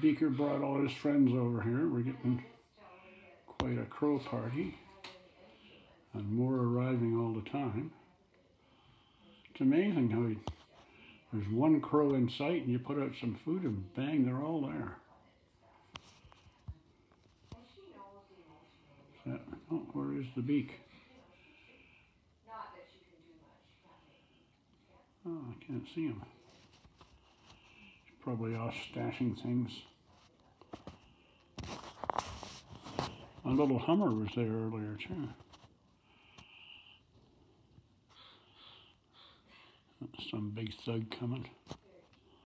Beaker brought all his friends over here. We're getting quite a crow party. And more arriving all the time. It's amazing how you, there's one crow in sight and you put out some food and bang, they're all there. That, oh, where is the beak? Oh, I can't see him. Probably off stashing things. A little Hummer was there earlier too. Some big thug coming.